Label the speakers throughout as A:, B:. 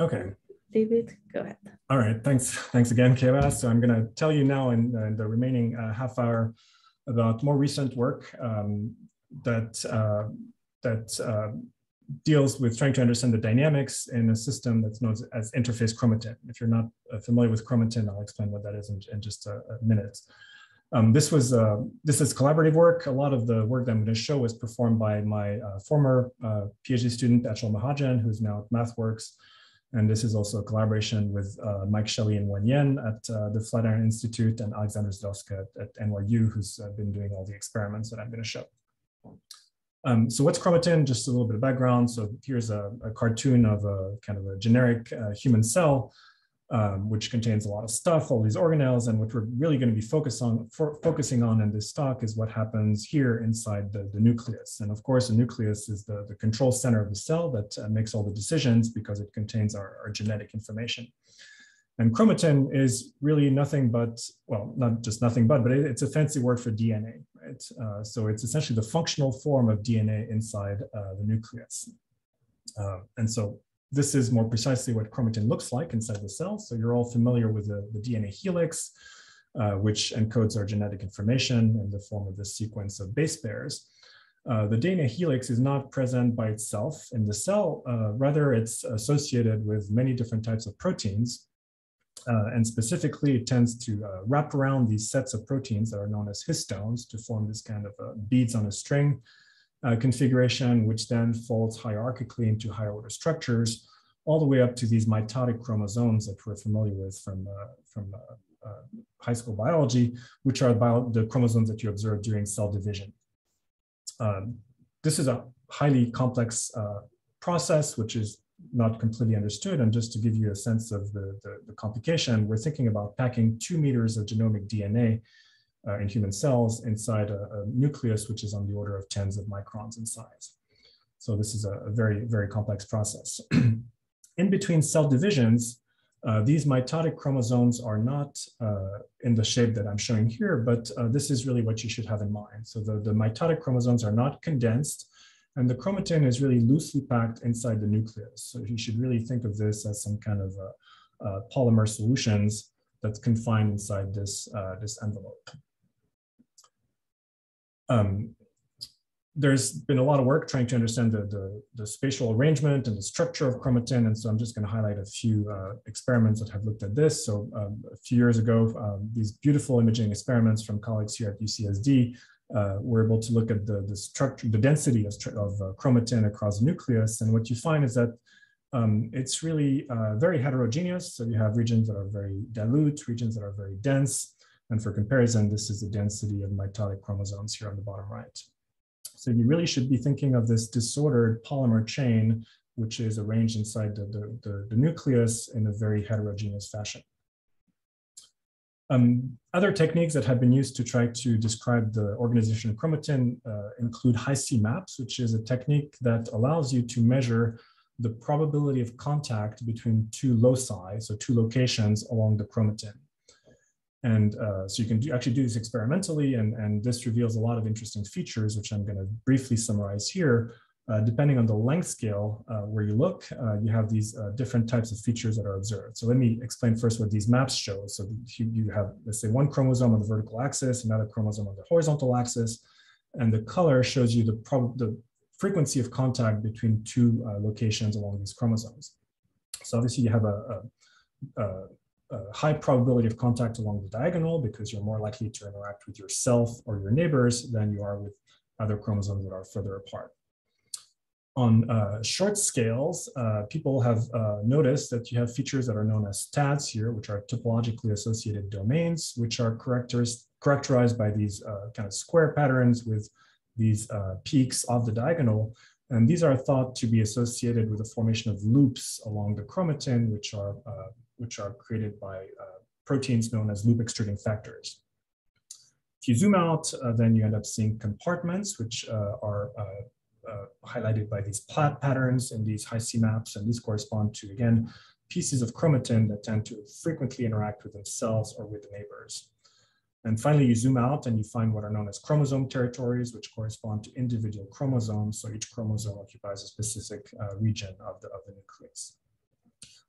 A: Okay.
B: David, go ahead.
A: All right, thanks. Thanks again, Keva. So I'm going to tell you now in, in the remaining uh, half hour about more recent work um, that uh, that uh, deals with trying to understand the dynamics in a system that's known as interphase chromatin. If you're not uh, familiar with chromatin, I'll explain what that is in, in just a, a minute. Um, this was uh, this is collaborative work. A lot of the work that I'm going to show was performed by my uh, former uh, PhD student Achal Mahajan, who's now at MathWorks, and this is also a collaboration with uh, Mike Shelley and Wen Yan at uh, the Flatiron Institute and Alexandra Zidovska at, at NYU, who's uh, been doing all the experiments that I'm going to show. Um, so what's chromatin? Just a little bit of background. So here's a, a cartoon of a kind of a generic uh, human cell, um, which contains a lot of stuff, all these organelles. And what we're really going to be on, for, focusing on in this talk is what happens here inside the, the nucleus. And of course, the nucleus is the, the control center of the cell that uh, makes all the decisions because it contains our, our genetic information. And chromatin is really nothing but, well, not just nothing but, but it's a fancy word for DNA, right? Uh, so it's essentially the functional form of DNA inside uh, the nucleus. Uh, and so this is more precisely what chromatin looks like inside the cell. So you're all familiar with the, the DNA helix, uh, which encodes our genetic information in the form of this sequence of base pairs. Uh, the DNA helix is not present by itself in the cell, uh, rather it's associated with many different types of proteins, uh, and specifically, it tends to uh, wrap around these sets of proteins that are known as histones to form this kind of uh, beads on a string uh, configuration, which then folds hierarchically into higher order structures, all the way up to these mitotic chromosomes that we're familiar with from, uh, from uh, high school biology, which are the chromosomes that you observe during cell division. Um, this is a highly complex process, which is not completely understood. And just to give you a sense of the, the, the complication, we're thinking about packing two meters of genomic DNA uh, in human cells inside a, a, nucleus, which is on the order of tens of microns in size. So this is a, a very, very complex process. in between cell divisions, uh, these mitotic chromosomes are not uh, in the shape that I'm showing here, but uh, this is really what you should have in mind. So the, the mitotic chromosomes are not condensed, and the chromatin is really loosely packed inside the nucleus. So you should really think of this as some kind of uh, uh, polymer solutions that's confined inside this, this envelope. Um, there's been a lot of work trying to understand the, the, the, spatial arrangement and the structure of chromatin. And so I'm just going to highlight a few uh, experiments that have looked at this. So um, a few years ago, um, these beautiful imaging experiments from colleagues here at UCSD uh, we're able to look at the, the structure, the density of, of uh, chromatin across the nucleus. And what you find is that um, it's really uh, very heterogeneous. So you have regions that are very dilute, regions that are very dense. And for comparison, this is the density of mitotic chromosomes here on the bottom right. So you really should be thinking of this disordered polymer chain, which is arranged inside the, the, the, the nucleus in a very heterogeneous fashion. Um, other techniques that have been used to try to describe the organization of chromatin uh, include Hi-C maps, which is a technique that allows you to measure the probability of contact between two loci, so two locations along the chromatin. And uh, so you can do, actually do this experimentally, and, and this reveals a lot of interesting features, which I'm going to briefly summarize here, uh, depending on the length scale uh, where you look, uh, you have these uh, different types of features that are observed. So let me explain first what these maps show. So you, have, let's say, one chromosome on the vertical axis, another chromosome on the horizontal axis, and the color shows you the, the frequency of contact between two uh, locations along these chromosomes. So obviously you have a, a, a, a high probability of contact along the diagonal because you're more likely to interact with yourself or your neighbors than you are with other chromosomes that are further apart on uh, short scales, uh, people have uh, noticed that you have features that are known as TADs here, which are topologically associated domains, which are characterized by these uh, kind of square patterns with these uh, peaks of the diagonal. And these are thought to be associated with the formation of loops along the chromatin, which are, uh, which are created by proteins known as loop extruding factors. If you zoom out, then you end up seeing compartments, which are uh, highlighted by these plaid patterns and these Hi-C maps. And these correspond to, again, pieces of chromatin that tend to frequently interact with themselves or with the neighbors. And finally, you zoom out and you find what are known as chromosome territories, which correspond to individual chromosomes. So each chromosome occupies a specific uh, region of the, of the nucleus.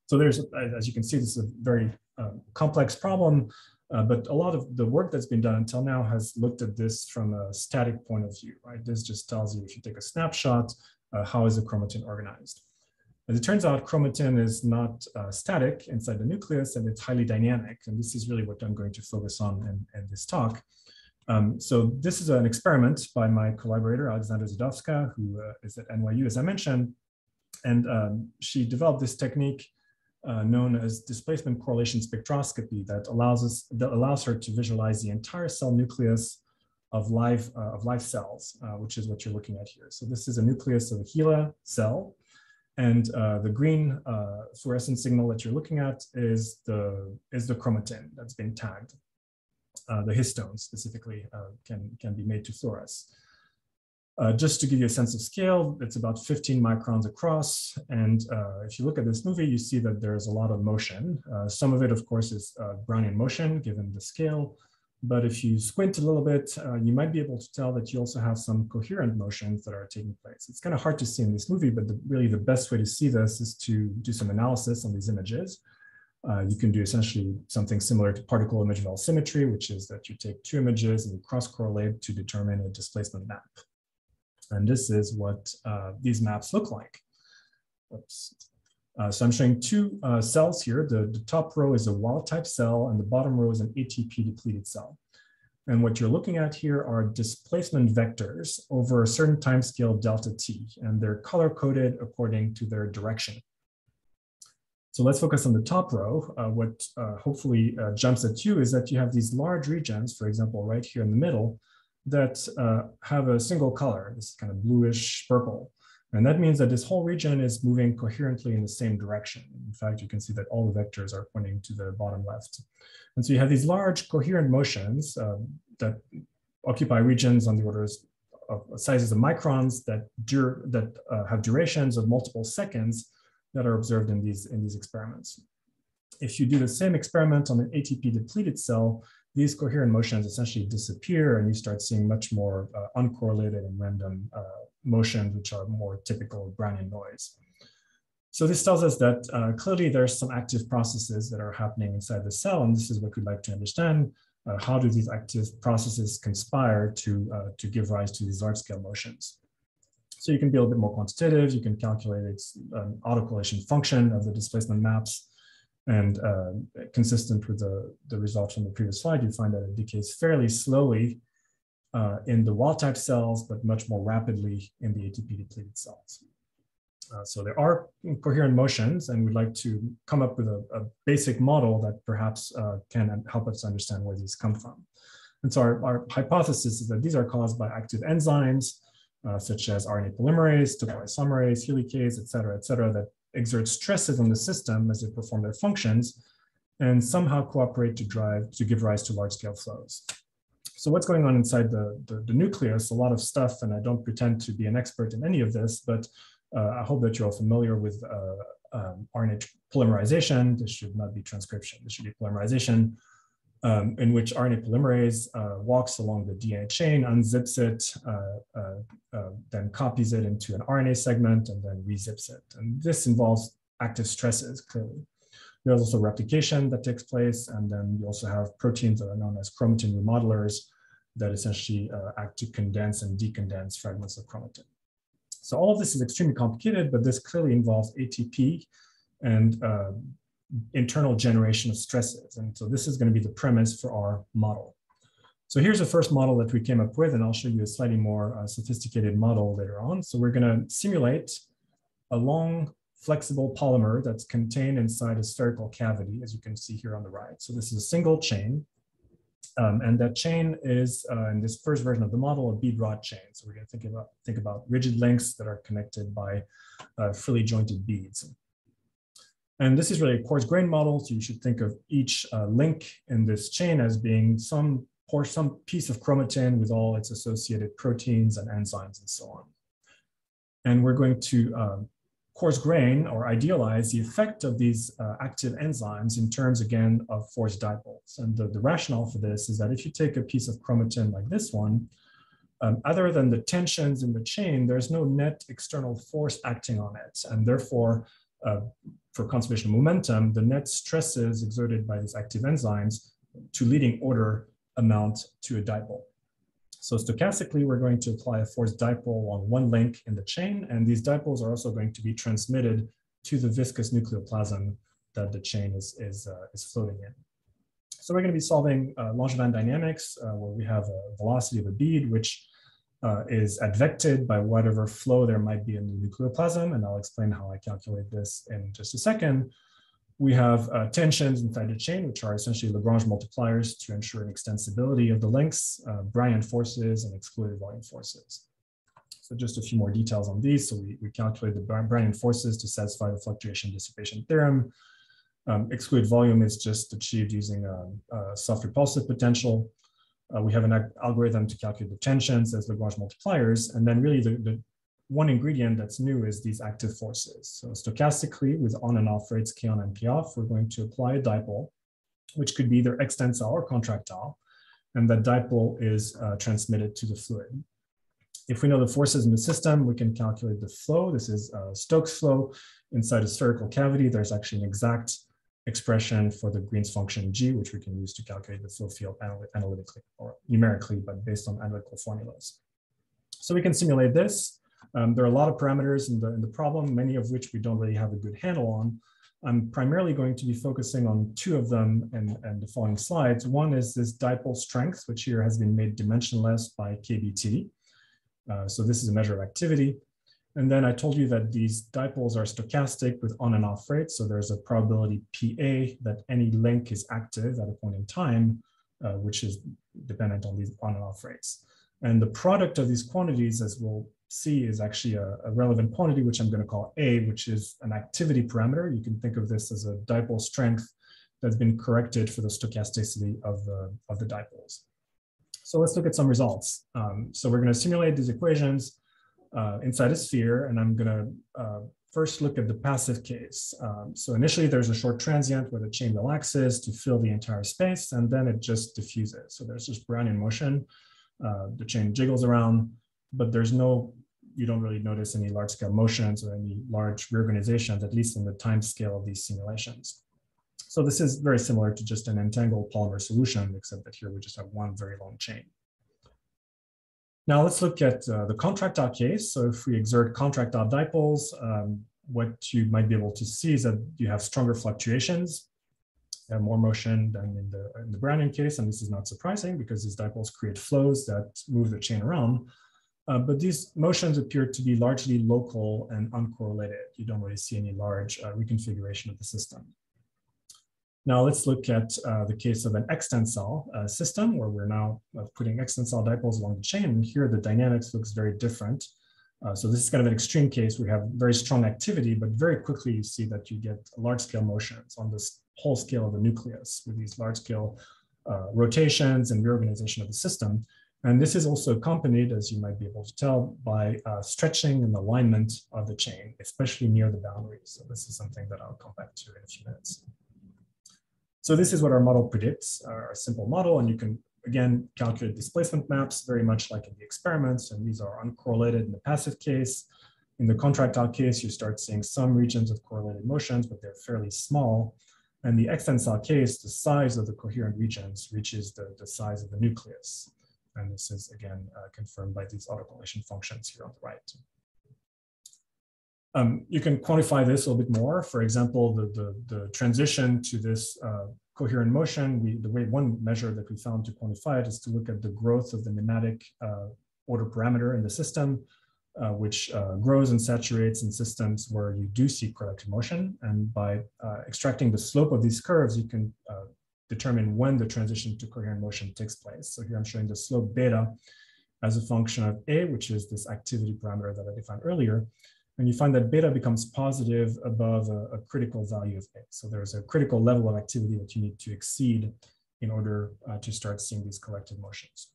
A: So there's, as you can see, this is a very uh, complex problem, uh, but a lot of the work that's been done until now has looked at this from a static point of view, right? This just tells you if you take a snapshot, uh, how is the chromatin organized? As it turns out, chromatin is not uh, static inside the nucleus and it's highly dynamic. And this is really what I'm going to focus on in, in this talk. Um, so this is an experiment by my collaborator, Alexandra Zidovska, who uh, is at NYU, as I mentioned. And um, she developed this technique uh, known as displacement correlation spectroscopy that allows us that allows her to visualize the entire cell nucleus of live uh, of live cells, uh, which is what you're looking at here. So this is a nucleus of a HeLa cell, and uh, the green uh, fluorescent signal that you're looking at is the is the chromatin that's been tagged. The histones specifically can can be made to fluoresce. Uh, just to give you a sense of scale, it's about 15 microns across. And uh, if you look at this movie, you see that there's a lot of motion. Uh, some of it, of course, is uh, Brownian motion, given the scale. But if you squint a little bit, uh, you might be able to tell that you also have some coherent motions that are taking place. It's kind of hard to see in this movie, but the, really the best way to see this is to do some analysis on these images. Uh, you can do essentially something similar to particle image velocimetry, which is that you take two images and you cross correlate to determine a displacement map. And this is what uh, these maps look like. Uh, so I'm showing two uh, cells here. The, the top row is a wild type cell and the bottom row is an ATP depleted cell. And what you're looking at here are displacement vectors over a certain time scale delta t, and they're color coded according to their direction. So let's focus on the top row. Uh, what uh, hopefully uh, jumps at you is that you have these large regions, for example, right here in the middle, that uh, have a single color, this kind of bluish purple. And that means that this whole region is moving coherently in the same direction. In fact, you can see that all the vectors are pointing to the bottom left. And so you have these large coherent motions uh, that occupy regions on the orders of sizes of microns that, that uh, have durations of multiple seconds that are observed in these, in these experiments. If you do the same experiment on an ATP depleted cell, these coherent motions essentially disappear and you start seeing much more uh, uncorrelated and random uh, motions, which are more typical of Brownian noise. So this tells us that uh, clearly there's some active processes that are happening inside the cell, and this is what we'd like to understand. Uh, how do these active processes conspire to, uh, to give rise to these large-scale motions? So you can be a little bit more quantitative. You can calculate its um, autocorrelation function of the displacement maps. And uh, consistent with the, the results from the previous slide, you find that it decays fairly slowly uh, in the wild type cells, but much more rapidly in the ATP depleted cells. Uh, so there are coherent motions, and we'd like to come up with a, a basic model that perhaps uh, can help us understand where these come from. And so our, our hypothesis is that these are caused by active enzymes, uh, such as RNA polymerase, topoisomerase, helicase, et cetera, et cetera, that exert stresses on the system as they perform their functions and somehow cooperate to drive, to give rise to large scale flows. So what's going on inside the, the, the, nucleus, a lot of stuff, and I don't pretend to be an expert in any of this, but uh, I hope that you're all familiar with uh, um, RNA polymerization. This should not be transcription, this should be polymerization um, in which RNA polymerase uh, walks along the DNA chain, unzips it, uh, uh, uh, then copies it into an RNA segment, and then rezips it. And this involves active stresses, clearly. There's also replication that takes place, and then you also have proteins that are known as chromatin remodelers that essentially uh, act to condense and decondense fragments of chromatin. So all of this is extremely complicated, but this clearly involves ATP and uh, internal generation of stresses. And so this is going to be the premise for our model. So here's the first model that we came up with, and I'll show you a slightly more uh, sophisticated model later on. So we're going to simulate a long flexible polymer that's contained inside a spherical cavity, as you can see here on the right. So this is a single chain. Um, and that chain is, uh, in this first version of the model, a bead rod chain. So we're going to think about, think about rigid links that are connected by uh, freely jointed beads. And this is really a coarse grain model. So you should think of each uh, link in this chain as being some, or some piece of chromatin with all its associated proteins and enzymes and so on. And we're going to uh, coarse grain or idealize the effect of these uh, active enzymes in terms again of force dipoles. And the, the rationale for this is that if you take a piece of chromatin like this one, um, other than the tensions in the chain, there's no net external force acting on it. And therefore, uh, for conservation of momentum, the net stresses exerted by these active enzymes to leading order amount to a dipole. So stochastically, we're going to apply a force dipole on one link in the chain, and these dipoles are also going to be transmitted to the viscous nucleoplasm that the chain is, is, uh, is floating in. So we're going to be solving uh, Langevin dynamics, uh, where we have a velocity of a bead, which uh, is advected by whatever flow there might be in the nucleoplasm, and I'll explain how I calculate this in just a second. We have uh, tensions inside the chain, which are essentially Lagrange multipliers to ensure inextensibility of the links, uh, forces, and excluded volume forces. So just a few more details on these. So we, we calculate the Brownian forces to satisfy the fluctuation dissipation theorem. Um, excluded volume is just achieved using a, a soft repulsive potential. Uh, we have an algorithm to calculate the tensions as Lagrange multipliers. And then really the, the one ingredient that's new is these active forces. So stochastically with on and off rates K on and P off, we're going to apply a dipole, which could be either extensile or contractile. And that dipole is uh, transmitted to the fluid. If we know the forces in the system, we can calculate the flow. This is uh, Stokes flow. Inside a spherical cavity, there's actually an exact expression for the Green's function G, which we can use to calculate the flow field analytically or numerically, but based on analytical formulas. So we can simulate this. Um, there are a lot of parameters in the, in the problem, many of which we don't really have a good handle on. I'm primarily going to be focusing on two of them in, in the following slides. One is this dipole strength, which here has been made dimensionless by KBT. Uh, so this is a measure of activity. And then I told you that these dipoles are stochastic with on and off rates. So there's a probability PA that any link is active at a point in time, uh, which is dependent on these on and off rates. And the product of these quantities, as we'll see, is actually a, a relevant quantity, which I'm going to call A, which is an activity parameter. You can think of this as a dipole strength that's been corrected for the stochasticity of the, of the dipoles. So let's look at some results. Um, so we're going to simulate these equations uh, inside a sphere, and I'm going to uh, first look at the passive case. Um, so initially there's a short transient where the chain relaxes to fill the entire space, and then it just diffuses. So there's just Brownian motion. Uh, the chain jiggles around, but there's no, you don't really notice any large scale motions or any large reorganizations, at least in the time scale of these simulations. So this is very similar to just an entangled polymer solution, except that here we just have one very long chain. Now let's look at uh, the contractile case. So if we exert contractile dipoles, um, what you might be able to see is that you have stronger fluctuations, more motion than in the, in the Brownian case. And this is not surprising because these dipoles create flows that move the chain around. Uh, but these motions appear to be largely local and uncorrelated. You don't really see any large uh, reconfiguration of the system. Now let's look at uh, the case of an extensile uh, system where we're now uh, putting extensile dipoles along the chain. And here the dynamics looks very different. Uh, so this is kind of an extreme case. We have very strong activity, but very quickly you see that you get large scale motions on this whole scale of the nucleus with these large scale uh, rotations and reorganization of the system. And this is also accompanied, as you might be able to tell, by uh, stretching and alignment of the chain, especially near the boundaries. So this is something that I'll come back to in a few minutes. So this is what our model predicts, our simple model, and you can, again, calculate displacement maps very much like in the experiments, and these are uncorrelated in the passive case. In the contractile case, you start seeing some regions of correlated motions, but they're fairly small. And the extensile case, the size of the coherent regions reaches the, the size of the nucleus. And this is, again, uh, confirmed by these autocorrelation functions here on the right. Um, you can quantify this a little bit more. For example, the, the, the transition to this uh, coherent motion, we, the way one measure that we found to quantify it is to look at the growth of the nematic uh, order parameter in the system, uh, which uh, grows and saturates in systems where you do see corrected motion. And by uh, extracting the slope of these curves, you can uh, determine when the transition to coherent motion takes place. So here I'm showing the slope beta as a function of A, which is this activity parameter that I defined earlier and you find that beta becomes positive above a, a, critical value of A. So there's a critical level of activity that you need to exceed in order uh, to start seeing these collective motions.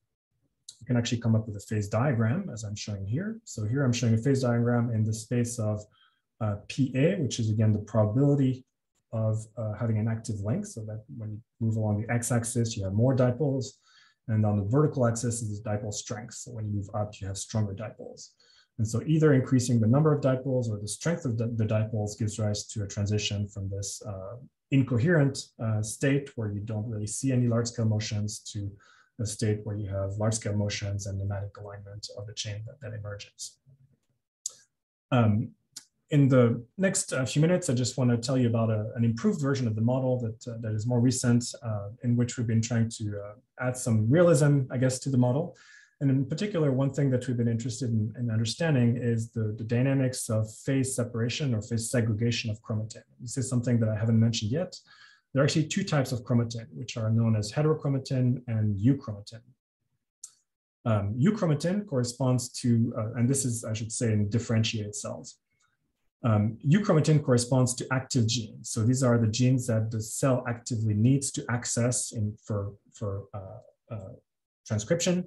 A: You can actually come up with a phase diagram as I'm showing here. So here I'm showing a phase diagram in the space of uh, PA, which is again the probability of uh, having an active link. So that when you move along the x-axis, you have more dipoles. And on the vertical axis is dipole strength. So when you move up, you have stronger dipoles. And so either increasing the number of dipoles or the strength of the, the dipoles gives rise to a transition from this uh, incoherent uh, state where you don't really see any large scale motions to a state where you have large scale motions and nematic alignment of the chain that, that emerges. Um, in the next uh, few minutes, I just want to tell you about a, an improved version of the model that, uh, that is more recent, uh, in which we've been trying to uh, add some realism, I guess, to the model. And in particular, one thing that we've been interested in, in understanding is the, the, dynamics of phase separation or phase segregation of chromatin. This is something that I haven't mentioned yet. There are actually two types of chromatin, which are known as heterochromatin and euchromatin. Um, euchromatin corresponds to, uh, and this is, I should say, in differentiated cells. Um, euchromatin corresponds to active genes. So these are the genes that the cell actively needs to access in, for, for uh, uh, transcription.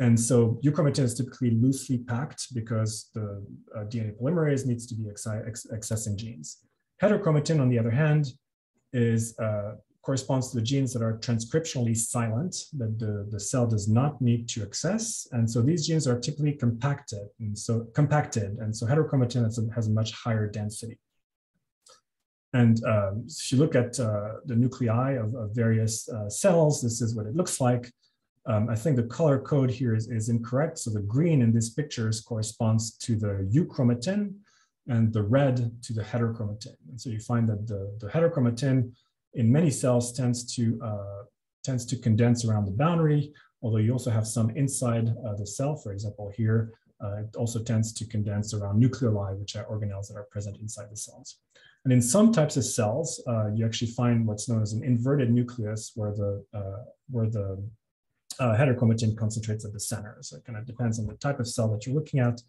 A: And so euchromatin is typically loosely packed because the uh, DNA polymerase needs to be accessing genes. Heterochromatin, on the other hand, is uh, corresponds to the genes that are transcriptionally silent, that the, the cell does not need to access. And so these genes are typically compacted, and so compacted. And so heterochromatin has a, has a much higher density. And um, if you look at uh, the nuclei of, of various uh, cells, this is what it looks like. Um, I think the color code here is, is incorrect. So the green in these pictures corresponds to the euchromatin and the red to the heterochromatin. And so you find that the, the heterochromatin in many cells tends to, uh, tends to condense around the boundary, although you also have some inside uh, the cell, for example, here, uh, it also tends to condense around nucleoli, which are organelles that are present inside the cells. And in some types of cells, uh, you actually find what's known as an inverted nucleus, where the uh, where the uh, heterochromatin concentrates at the center. So it kind of depends on the type of cell that you're looking at.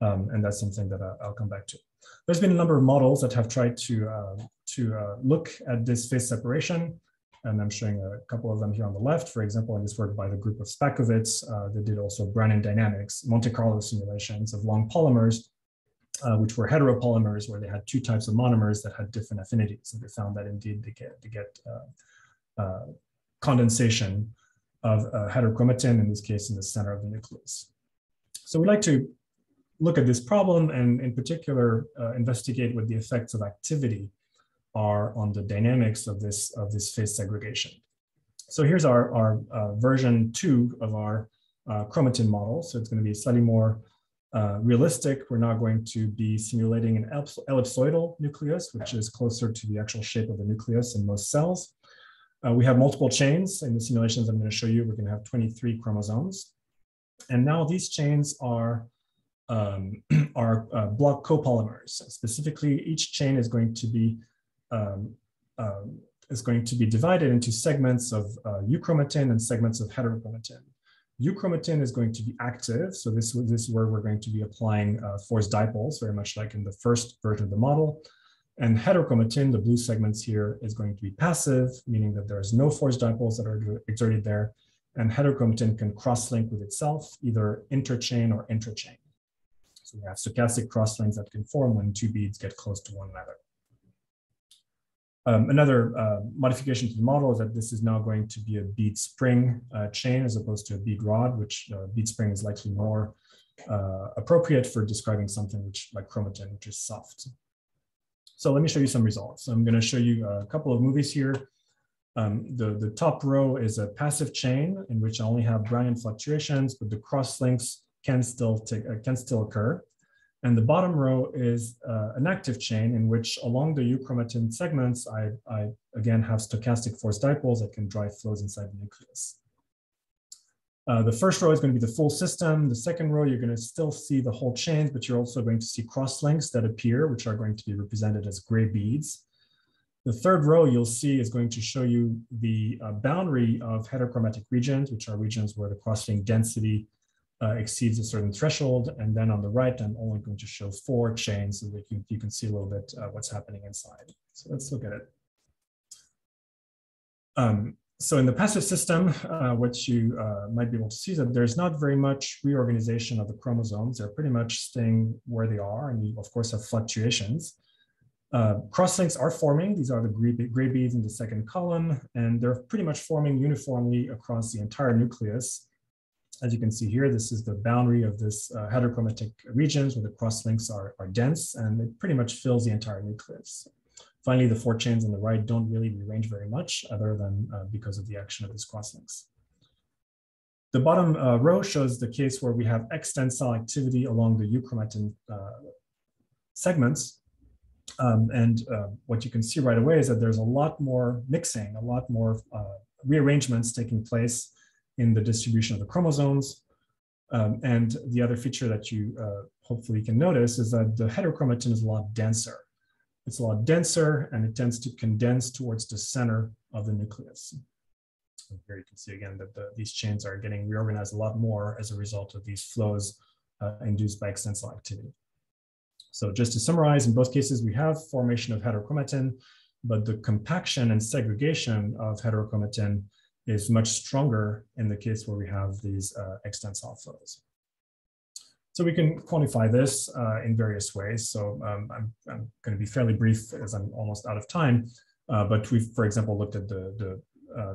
A: Um, and that's something that I, will come back to. There's been a number of models that have tried to, uh, to uh, look at this phase separation. And I'm showing a couple of them here on the left. For example, in this work by the group of Spakowitz, uh, they did also Brownian dynamics, Monte Carlo simulations of long polymers, uh, which were heteropolymers where they had two types of monomers that had different affinities. And they found that indeed they get, they get uh, uh, condensation of uh, heterochromatin, in this case, in the center of the nucleus. So we'd like to look at this problem and in particular uh, investigate what the effects of activity are on the dynamics of this, of this phase segregation. So here's our, our uh, version two of our uh, chromatin model. So it's going to be slightly more uh, realistic. We're now going to be simulating an ellipsoidal nucleus, which is closer to the actual shape of the nucleus in most cells. Uh, we have multiple chains in the simulations I'm going to show you. We're going to have 23 chromosomes. And now these chains are, um, are uh, block copolymers. Specifically, each chain is going to be um, um, is going to be divided into segments of uh, euchromatin and segments of heterochromatin. Euchromatin is going to be active. So this, this is where we're going to be applying uh, force dipoles, very much like in the first version of the model. And heterochromatin, the blue segments here, is going to be passive, meaning that there's no force dipoles that are exerted there. And heterochromatin can cross-link with itself, either interchain or intrachain. So we have stochastic cross-links that can form when two beads get close to one another. Um, another uh, modification to the model is that this is now going to be a bead spring uh, chain as opposed to a bead rod, which uh, bead spring is likely more uh, appropriate for describing something which like chromatin, which is soft. So let me show you some results. I'm going to show you a couple of movies here. Um, the, the top row is a passive chain in which I only have Brownian fluctuations, but the cross links can still, take, uh, can still occur. And the bottom row is uh, an active chain in which along the euchromatin segments, I, I again have stochastic force dipoles that can drive flows inside the nucleus. Uh, the first row is going to be the full system. The second row, you're going to still see the whole chains, but you're also going to see cross links that appear, which are going to be represented as gray beads. The third row you'll see is going to show you the uh, boundary of heterochromatic regions, which are regions where the crosslink density uh, exceeds a certain threshold. And then on the right, I'm only going to show four chains so that you, you can see a little bit uh, what's happening inside. So let's look at it. Um, so in the passive system, uh, what you uh, might be able to see is that there's not very much reorganization of the chromosomes. They're pretty much staying where they are, and you of course have fluctuations. Uh, crosslinks are forming. These are the gray, beads in the second column, and they're pretty much forming uniformly across the entire nucleus. As you can see here, this is the boundary of this uh, heterochromatic regions where the crosslinks are, are dense and it pretty much fills the entire nucleus. Finally, the four chains on the right don't really rearrange very much other than uh, because of the action of these crosslinks. The bottom uh, row shows the case where we have extensile activity along the euchromatin uh, segments. Um, and uh, what you can see right away is that there's a lot more mixing, a lot more uh, rearrangements taking place in the distribution of the chromosomes. Um, and the other feature that you hopefully can notice is that the heterochromatin is a lot denser. It's a lot denser and it tends to condense towards the center of the nucleus. And here you can see again that the, these chains are getting reorganized a lot more as a result of these flows uh, induced by extensile activity. So just to summarize, in both cases, we have formation of heterochromatin, but the compaction and segregation of heterochromatin is much stronger in the case where we have these uh, extensile flows. So we can quantify this uh, in various ways. So um, I'm, I'm going to be fairly brief as I'm almost out of time. Uh, but we've, for example, looked at the, the uh,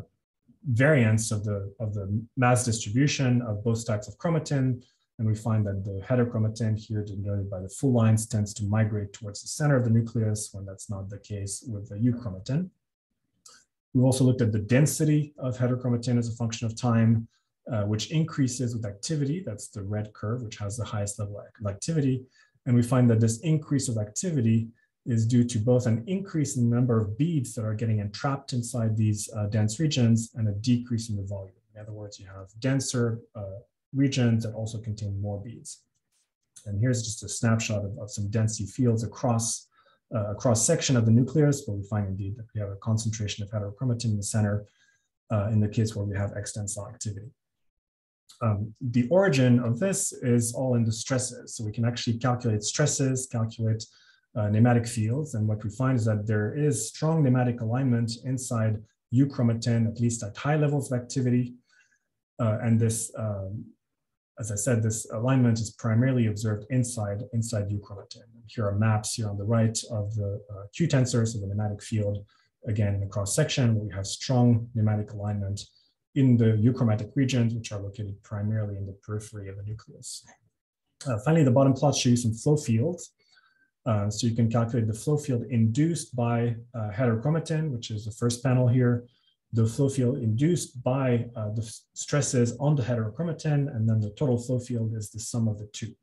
A: variance of the, of the mass distribution of both types of chromatin. And we find that the heterochromatin here denoted by the full lines tends to migrate towards the center of the nucleus when that's not the case with the euchromatin. We've also looked at the density of heterochromatin as a function of time, uh, which increases with activity. That's the red curve, which has the highest level of activity. And we find that this increase of activity is due to both an increase in the number of beads that are getting entrapped inside these uh, dense regions and a decrease in the volume. In other words, you have denser uh, regions that also contain more beads. And here's just a snapshot of, of some density fields across uh, a cross section of the nucleus, where we find indeed that we have a concentration of heterochromatin in the center uh, in the case where we have extensile activity. Um, the origin of this is all in the stresses. So we can actually calculate stresses, calculate uh, nematic fields. And what we find is that there is strong nematic alignment inside euchromatin, at least at high levels of activity. Uh, and this um, as I said, this alignment is primarily observed inside, inside euchromatin. Here are maps here on the right of the uh, Q tensor, so the nematic field, again, in the cross section, we have strong nematic alignment in the euchromatic regions, which are located primarily in the periphery of the nucleus. Uh, finally, the bottom plot shows some flow fields. Uh, so you can calculate the flow field induced by uh, heterochromatin, which is the first panel here, the flow field induced by uh, the stresses on the heterochromatin, and then the total flow field is the sum of the two.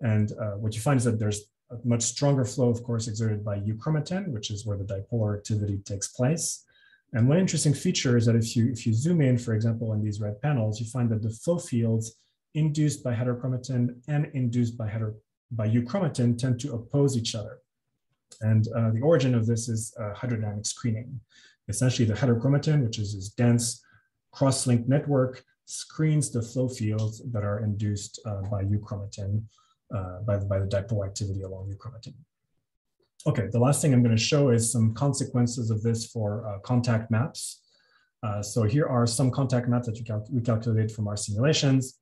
A: And uh, what you find is that there's a much stronger flow, of course, exerted by euchromatin, which is where the dipolar activity takes place. And one interesting feature is that if you, if you zoom in, for example, in these red panels, you find that the flow fields induced by heterochromatin and induced by, heter by euchromatin tend to oppose each other. And uh, the origin of this is uh, hydrodynamic screening essentially the heterochromatin, which is this dense cross-linked network, screens the flow fields that are induced uh, by euchromatin, uh, by, by the dipole activity along euchromatin. Okay, the last thing I'm going to show is some consequences of this for uh, contact maps. Uh, so here are some contact maps that cal we calculated from our simulations.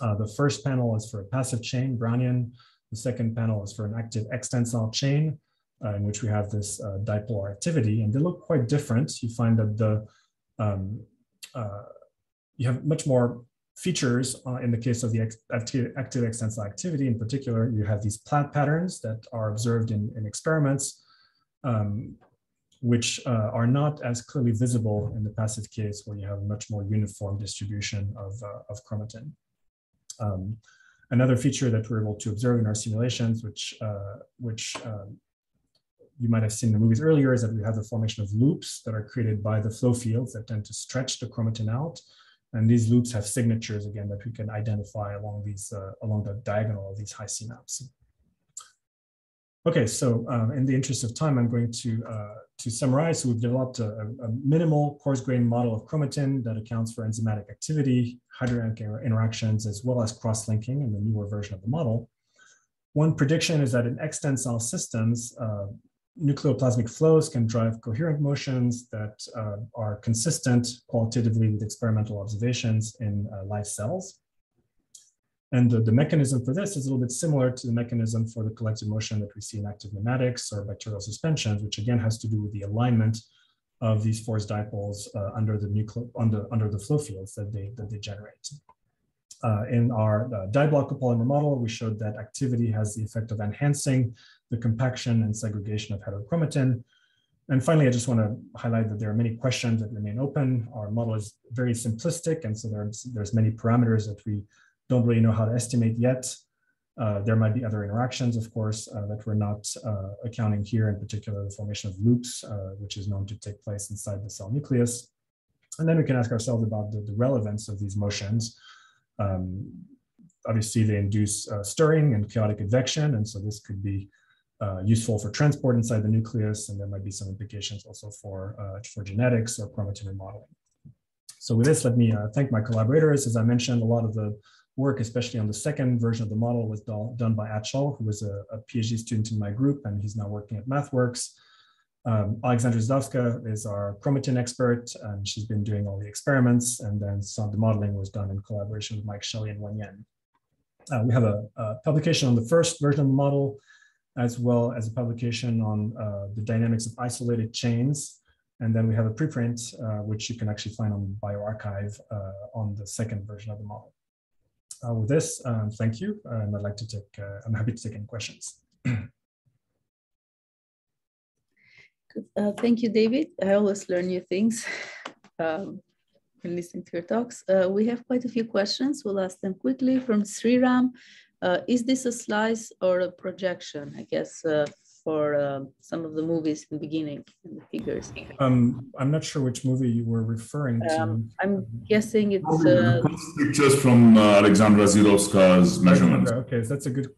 A: Uh, the first panel is for a passive chain, Brownian. The second panel is for an active extensile chain uh, in which we have this uh, dipolar activity, and they look quite different. You find that the um, uh, you have much more features uh, in the case of the active, active extensile activity. In particular, you have these plaid patterns that are observed in, in experiments, um, which uh, are not as clearly visible in the passive case where you have a much more uniform distribution of, uh, of chromatin. Um, another feature that we're able to observe in our simulations, which, which um, you might have seen in the movies earlier is that we have the formation of loops that are created by the flow fields that tend to stretch the chromatin out. And these loops have signatures again that we can identify along these uh, along the diagonal of these Hi-C maps. Okay, so um, in the interest of time, I'm going to uh, to summarize. So we've developed a, a minimal coarse grain model of chromatin that accounts for enzymatic activity, hydrodynamic interactions, as well as cross-linking in the newer version of the model. One prediction is that in extensile systems, uh, nucleoplasmic flows can drive coherent motions that uh, are consistent qualitatively with experimental observations in uh, live cells. And the, the, mechanism for this is a little bit similar to the mechanism for the collective motion that we see in active nematics or bacterial suspensions, which again has to do with the alignment of these force dipoles uh, under the nucle under the flow fields that they that they generate. Uh, in our uh, diblock copolymer model, we showed that activity has the effect of enhancing the compaction and segregation of heterochromatin. And finally, I just want to highlight that there are many questions that remain open. Our model is very simplistic, and so there's, there's many parameters that we don't really know how to estimate yet. Uh, there might be other interactions, of course, uh, that we're not uh, accounting here, in particular the formation of loops, uh, which is known to take place inside the cell nucleus. And then we can ask ourselves about the, the relevance of these motions. Um, obviously, they induce uh, stirring and chaotic advection, and so this could be uh, useful for transport inside the nucleus, and there might be some implications also for, uh, for genetics or chromatin remodeling. So with this, let me uh, thank my collaborators. As I mentioned, a lot of the work, especially on the second version of the model, was done by Achal, who was a, a, PhD student in my group, and he's now working at MathWorks. Um, Alexandra Zidovska is our chromatin expert, and she's been doing all the experiments, and then some of the modeling was done in collaboration with Mike Shelley and Wen. Uh, we have a, a, publication on the first version of the model, as well as a publication on uh, the dynamics of isolated chains. And then we have a preprint, uh, which you can actually find on bioRxiv uh, on the second version of the model. Uh, with this, um, thank you. And I'd like to take, uh, I'm happy to take any questions.
B: Uh, thank you, David. I always learn new things um, when listening to your talks. we have quite a few questions. We'll ask them quickly from Sriram. Uh, is this a slice or a projection? I guess uh, for uh, some of the movies in the beginning and the figures.
A: Um, I'm not sure which movie you were referring to. Um,
B: I'm guessing it's uh,
C: pictures from uh, Alexandra Zidovska's measurements.
A: Okay, that's a good.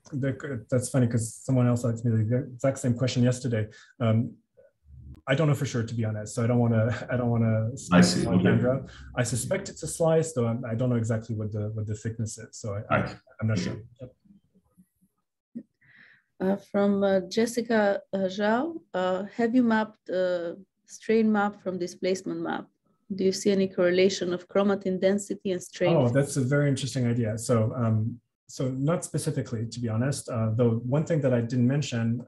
A: That's funny because someone else asked me the exact same question yesterday. Um, I don't know for sure, to be honest. So I don't want to. I don't want to.
C: I see.
A: Okay. I suspect it's a slice, though I'm, I do not know exactly what the what the thickness is. So I, I, am not sure. Yep.
B: Uh, from uh, Jessica uh, Zhao, uh, have you mapped uh, strain map from displacement map? Do you see any correlation of chromatin density and strain?
A: Oh, that's a very interesting idea. So, um, so not specifically, to be honest. Uh, though one thing that I didn't mention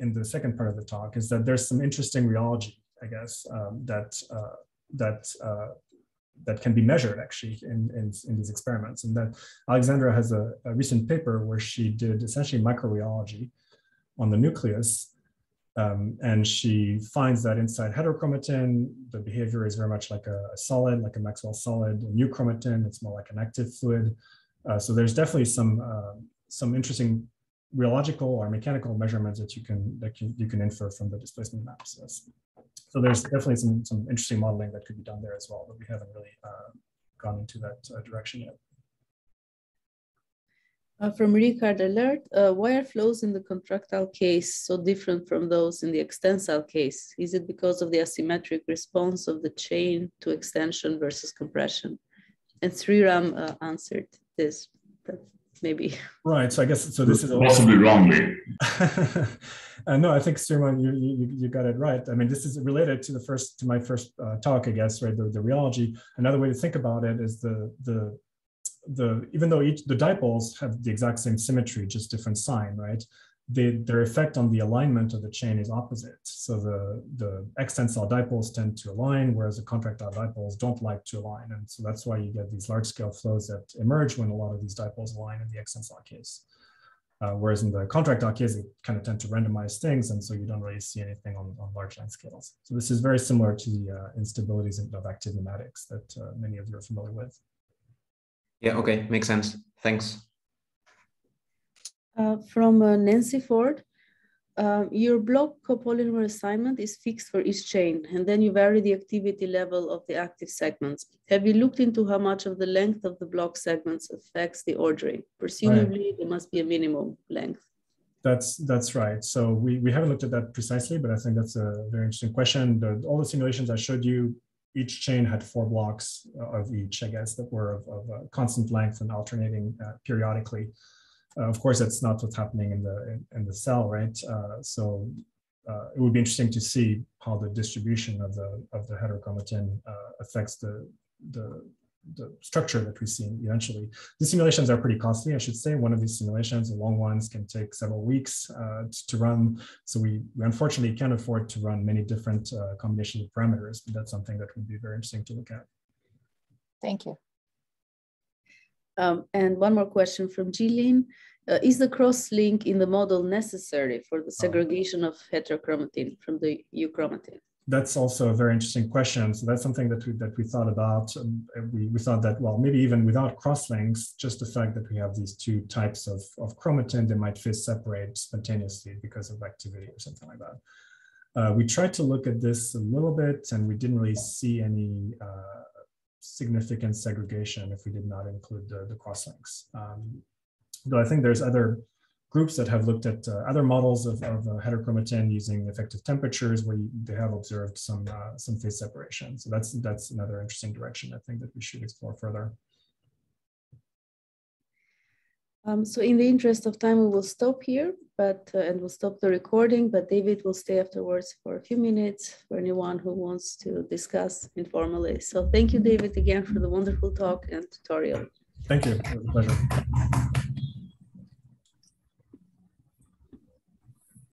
A: in the second part of the talk is that there's some interesting rheology, I guess, um, that uh, that uh, that can be measured actually in, in, in, these experiments. And that Alexandra has a, a recent paper where she did essentially microrheology on the nucleus. Um, and she finds that inside heterochromatin, the behavior is very much like a, a solid, like a Maxwell solid. In euchromatin, it's more like an active fluid. Uh, so there's definitely some uh, some interesting rheological or mechanical measurements that you can that can, you can infer from the displacement maps. So there's definitely some some interesting modeling that could be done there as well, but we haven't really uh, gone into that uh, direction yet.
B: Uh, from Ricard Alert, uh, why are flows in the contractile case so different from those in the extensile case? Is it because of the asymmetric response of the chain to extension versus compression? And Sriram uh, answered this maybe.
A: Right. So I guess so. This is
C: possibly wrongly.
A: uh, no, I think Sriram, you, you you got it right. I mean, this is related to the first to my first uh, talk, I guess. Right. The, the rheology. Another way to think about it is the the the even though each the dipoles have the exact same symmetry, just different sign, right? They, their effect on the alignment of the chain is opposite. So the, the extensile dipoles tend to align, whereas the contractile dipoles don't like to align. And so that's why you get these large scale flows that emerge when a lot of these dipoles align in the extensile case. Uh, whereas in the contractile case, it kind of tend to randomize things. And so you don't really see anything on, on large length scales. So this is very similar to the uh, instabilities of active nematics that uh, many of you are familiar with.
D: Yeah, okay, makes sense. Thanks.
B: Uh, from uh, Nancy Ford, uh, your block copolymer assignment is fixed for each chain, and then you vary the activity level of the active segments. Have you looked into how much of the length of the block segments affects the ordering? Presumably, right. there must be a minimum length.
A: That's that's right. So we, we haven't looked at that precisely, but I think that's a very interesting question. The, all the simulations I showed you, each chain had four blocks of each, I guess, that were of, of constant length and alternating uh, periodically. Uh, of course, that's not what's happening in the in, in the cell, right? Uh, so uh, it would be interesting to see how the distribution of the of the heterochromatin uh, affects the the the structure that we see eventually. These simulations are pretty costly, I should say. One of these simulations, the long ones, can take several weeks uh, to run. So we, we, unfortunately can't afford to run many different uh, combinations of parameters, but that's something that would be very interesting to look at.
E: Thank you.
B: Um, and one more question from Jillian. Uh, is the cross-link in the model necessary for the oh. segregation of heterochromatin from the euchromatin?
A: That's also a very interesting question. So that's something that we that we thought about. Um, we, we thought that well, maybe even without crosslinks, just the fact that we have these two types of, of chromatin, they might phase separate spontaneously because of activity or something like that. Uh, we tried to look at this a little bit, and we didn't really see any uh, significant segregation if we did not include the, the crosslinks. Um, though I think there's other groups that have looked at uh, other models of, of uh, heterochromatin using effective temperatures where you, they have observed some uh, some phase separation. So that's that's another interesting direction I think that we should explore further.
B: Um, so in the interest of time, we will stop here, but uh, and we'll stop the recording, but David will stay afterwards for a few minutes for anyone who wants to discuss informally. So thank you, David, again for the wonderful talk and tutorial.
A: Thank you. It was a pleasure.